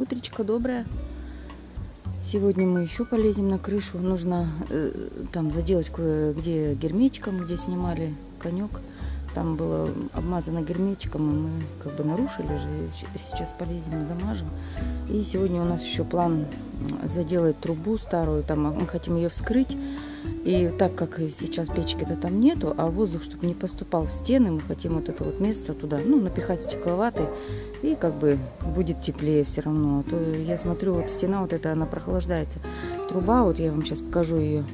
Утречка доброе. Сегодня мы еще полезем на крышу. Нужно э, там заделать кое-где герметиком, где снимали конек. Там было обмазано герметиком, и мы как бы нарушили же. Сейчас полезем и замажем. И сегодня у нас еще план заделать трубу старую. Там мы хотим ее вскрыть и так как сейчас печки-то там нету, а воздух, чтобы не поступал в стены, мы хотим вот это вот место туда, ну, напихать стекловатый, и как бы будет теплее все равно. А то я смотрю, вот стена вот эта, она прохлаждается. Труба, вот я вам сейчас покажу ее.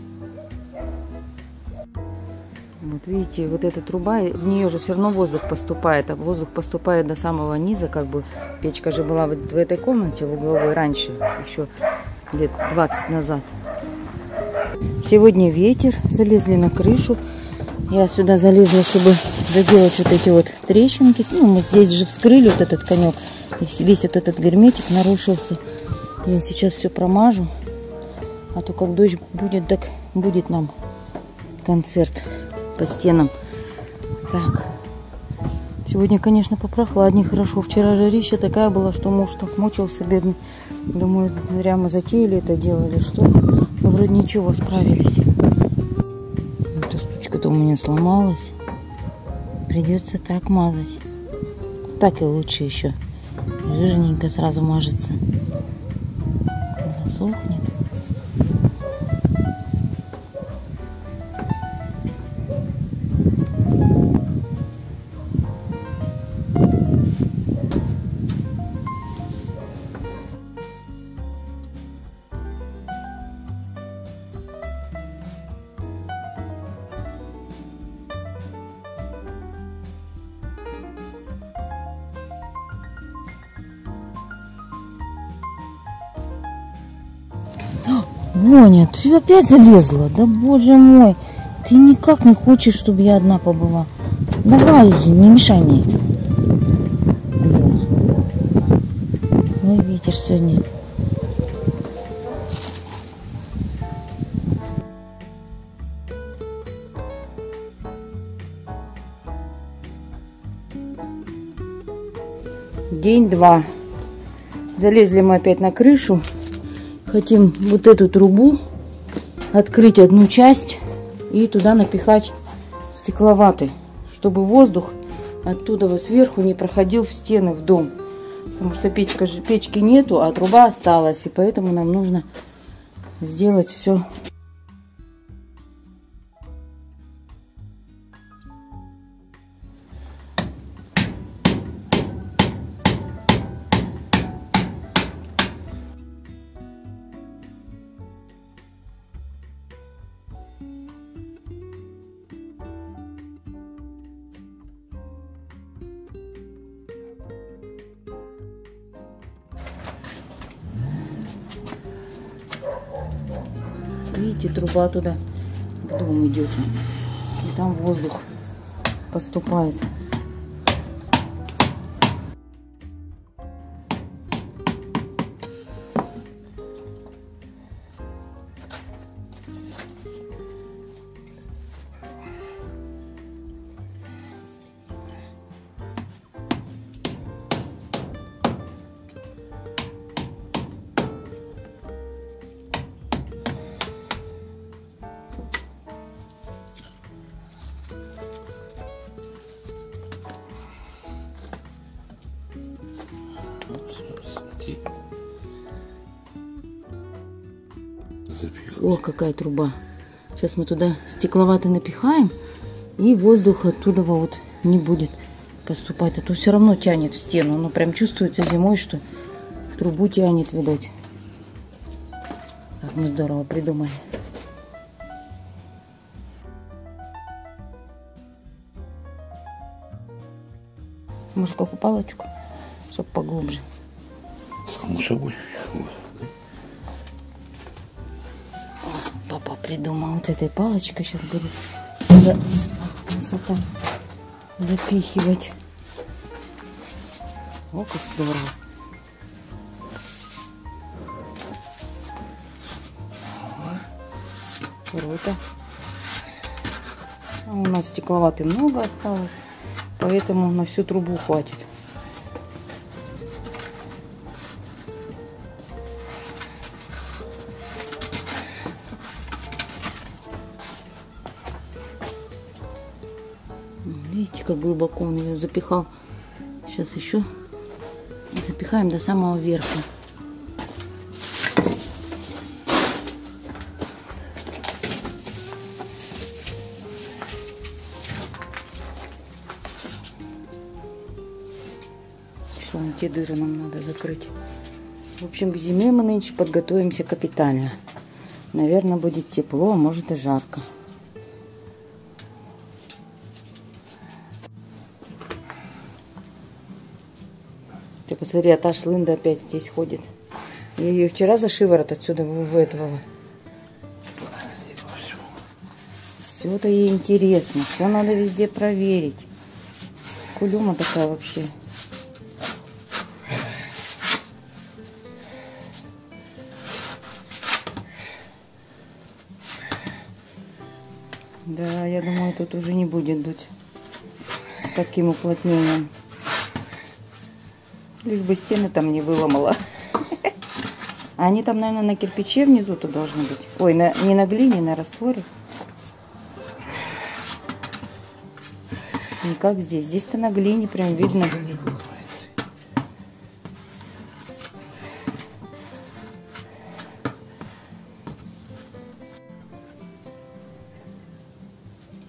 Вот видите, вот эта труба, в нее же все равно воздух поступает, а воздух поступает до самого низа, как бы печка же была в, в этой комнате, в угловой раньше, еще лет 20 назад. Сегодня ветер, залезли на крышу. Я сюда залезла, чтобы заделать вот эти вот трещинки. Ну, мы здесь же вскрыли вот этот конек. И весь вот этот герметик нарушился. Я сейчас все промажу. А то как дождь будет, так будет нам концерт по стенам. Так. Сегодня, конечно, попрохладнее, хорошо. Вчера жарища такая была, что муж так мучился, бедный. Думаю, зря мы затеяли это дело или что. Вроде ничего, справились. Эта штучка-то у меня сломалась. Придется так мазать. Так и лучше еще. Жирненько сразу мажется. Засохнет. Боня, ты опять залезла? Да боже мой, ты никак не хочешь, чтобы я одна побыла. Давай, не мешай мне. Ой, ветер сегодня. День два. Залезли мы опять на крышу хотим вот эту трубу открыть одну часть и туда напихать стекловатый, чтобы воздух оттуда сверху не проходил в стены, в дом. Потому что печка, печки нету, а труба осталась. И поэтому нам нужно сделать все Видите, труба туда в дом идет. И там воздух поступает. О, какая труба. Сейчас мы туда стекловато напихаем, и воздух оттуда вот не будет поступать. А то все равно тянет в стену. Оно прям чувствуется зимой, что в трубу тянет, видать. Как мы здорово придумали. Может, какую палочку, чтобы поглубже. Само собой. Придумал вот этой палочкой сейчас будет за... запихивать. О, как здорово. Круто. А у нас стекловаты много осталось, поэтому на всю трубу хватит. Глубоко он ее запихал. Сейчас еще запихаем до самого верха. Вон те дыры нам надо закрыть. В общем, к зиме мы нынче подготовимся капитально. Наверное, будет тепло, а может и жарко. Ты посмотри, а та шлында опять здесь ходит. Ее вчера за шиворот отсюда выветывала. Все это ей интересно. Все надо везде проверить. Кулюма такая вообще. Да, я думаю, тут уже не будет дуть с таким уплотнением. Лишь бы стены там не выломала. А они там, наверное, на кирпиче внизу-то должны быть. Ой, на, не на глине, на растворе. Не как здесь. Здесь-то на глине прям видно.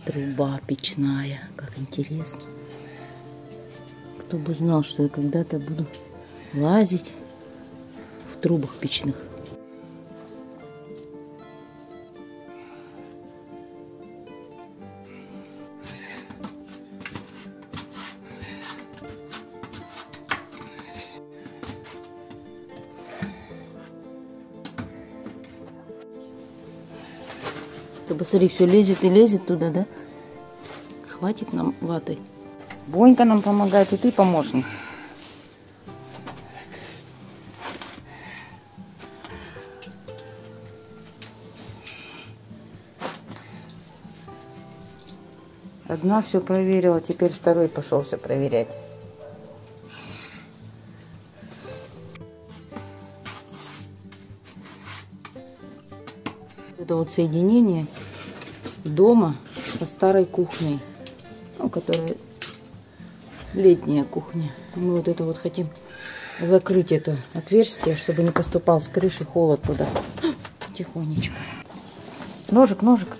Труба печная. Как интересно. Кто бы знал, что я когда-то буду лазить в трубах печных. Ты посмотри, все лезет и лезет туда, да? Хватит нам ватой. Бонька нам помогает, и ты помощник. Одна все проверила, теперь второй пошел все проверять. Это вот соединение дома со старой кухней, ну, которая летняя кухня. Мы вот это вот хотим закрыть это отверстие, чтобы не поступал с крыши холод туда. Тихонечко. Ножик, ножик.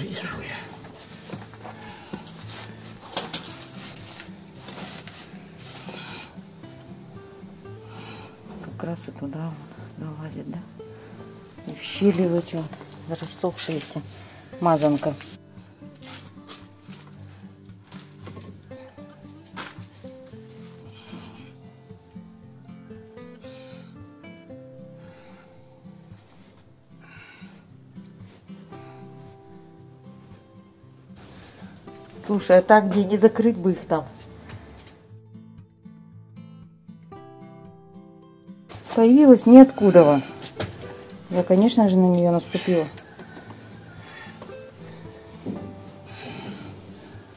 Вижу я. Как раз и туда он долазит, да? И в щели вычел рассохшаяся мазанка. Слушай, а так где не закрыть бы их там? Появилась ниоткуда. Я, конечно же, на нее наступила.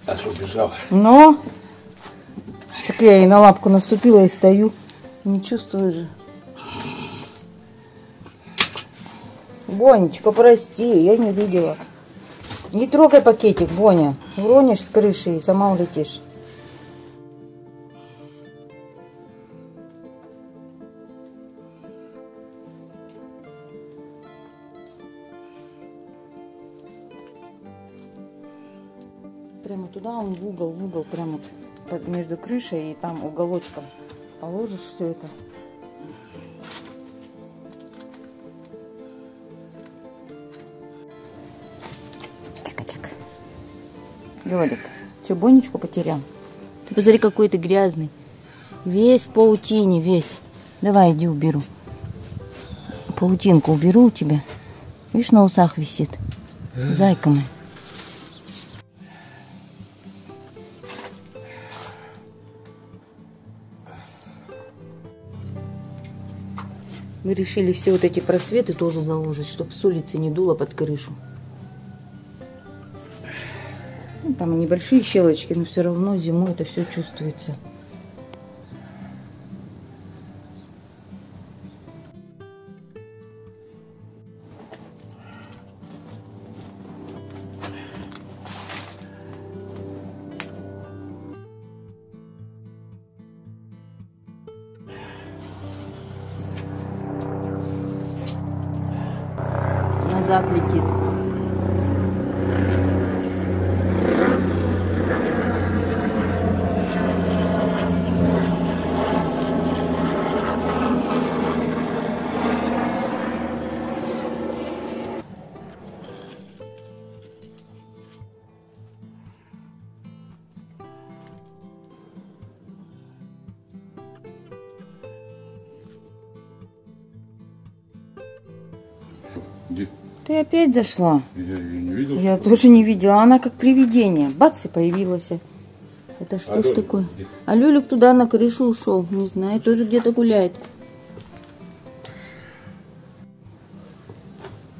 А что бежал? Но так я ей на лапку наступила и стою. Не чувствую же. Бонечка, прости, я не видела. Не трогай пакетик, Боня. Уронишь с крыши и сама улетишь. Прямо туда, он в угол, в угол, прямо между крышей и там уголочком положишь все это. Лёлик, что, Бонечку потерял? Ты посмотри, какой ты грязный. Весь в паутине, весь. Давай, иди уберу. Паутинку уберу у тебя. Видишь, на усах висит. Зайка моя. Мы решили все вот эти просветы тоже заложить, чтобы с улицы не дуло под крышу. Там небольшие щелочки, но все равно зимой это все чувствуется. назад летит. Где? Ты опять зашла? Я ее не видел. Я что тоже не видела. Она как привидение. Бац, и появилась. Это что А ж такое? где? А Лёлик туда на крышу ушел. Не знаю, тоже где-то гуляет.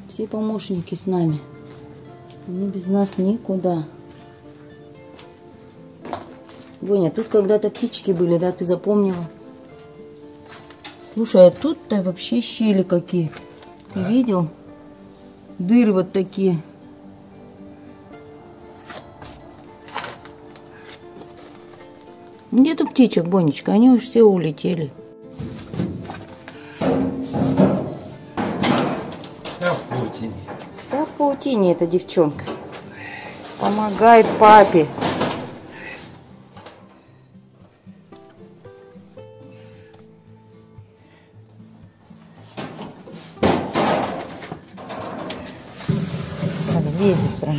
Все помощники с нами. Они без нас никуда. Боня, тут когда-то птички были, да, ты запомнила? Слушай, а тут-то вообще щели какие. Ты видел? Дыры вот такие. Нету птичек, Бонечка, они уж все улетели. Вся в паутине. Вся в паутине эта девчонка. Помогай папе. Лезет прям.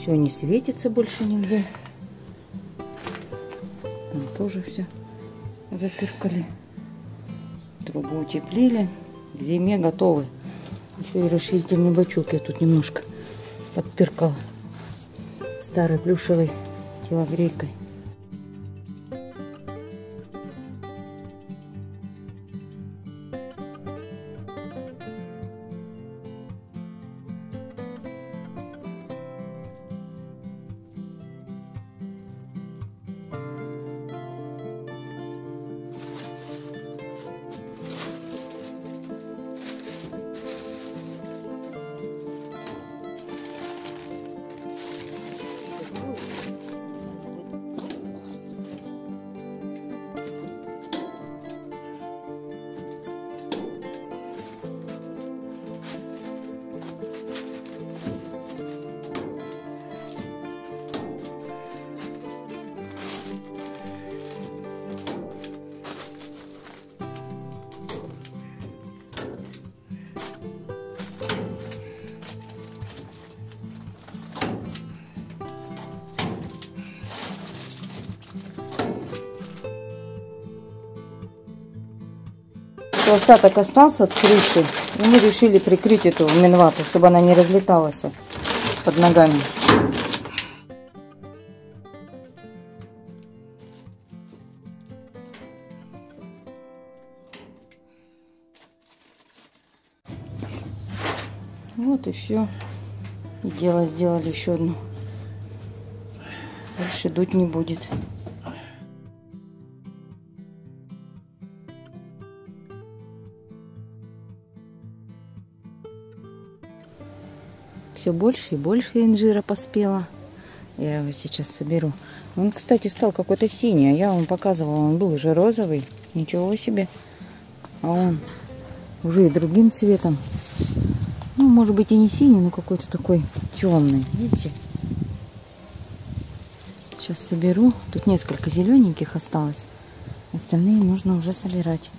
Все не светится больше нигде. Там тоже все затыркали. Трубу утеплили. К зиме готовы. Еще и расширительный бачок я тут немножко подтыркала старой плюшевой телогрейкой. Что остаток остался от крыши, и мы решили прикрыть эту минвату, чтобы она не разлеталась под ногами. Вот и все. И дело сделали еще одну. Больше дуть не будет. Все больше и больше инжира поспела. Я его сейчас соберу. Он, кстати, стал какой-то синий, а я вам показывала, он был уже розовый. Ничего себе. А он уже и другим цветом. Ну, может быть и не синий, но какой-то такой темный. Видите? Сейчас соберу. Тут несколько зелененьких осталось. Остальные нужно уже собирать.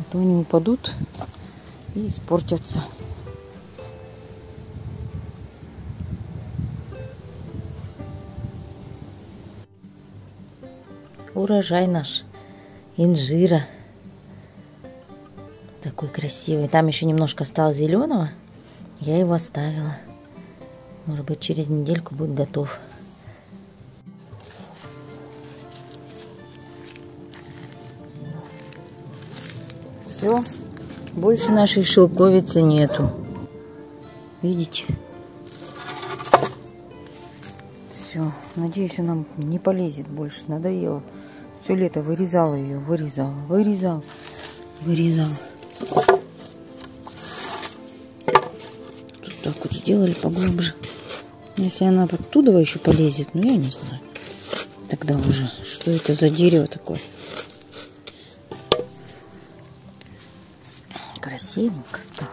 А то они упадут и испортятся. Урожай наш инжира. Такой красивый. Там еще немножко осталось зеленого. Я его оставила. Может быть, через недельку будет готов. Все. Больше нашей шелковицы нету. Видите? Все. Надеюсь, она не полезет больше. Надоело. Все лето вырезала ее, вырезала, вырезал, вырезал. Тут так вот сделали поглубже. Если она оттуда еще полезет, ну я не знаю. Тогда уже, что это за дерево такое? Красивенько стало.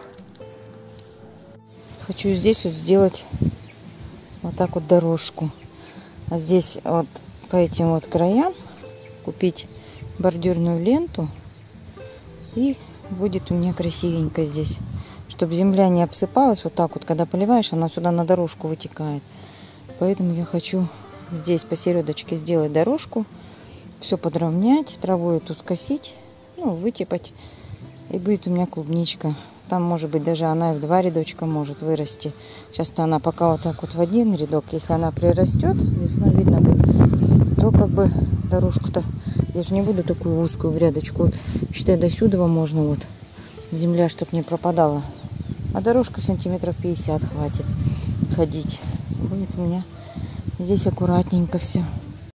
Хочу здесь вот сделать вот так вот дорожку. А здесь вот по этим вот краям купить бордюрную ленту. И будет у меня красивенько здесь. Чтобы земля не обсыпалась вот так вот, когда поливаешь, она сюда на дорожку вытекает. Поэтому я хочу здесь посередочке сделать дорожку. Все подровнять, траву эту скосить, ну, вытепать. И будет у меня клубничка. Там, может быть, даже она и в два рядочка может вырасти. Сейчас-то она пока вот так вот в один рядок. Если она прирастет, весной видно будет, то как бы дорожку-то я же не буду такую узкую в рядочку. Вот, считай, до сюда можно вот земля, чтобы не пропадала. А дорожка сантиметров 50 хватит ходить. Будет у меня здесь аккуратненько все.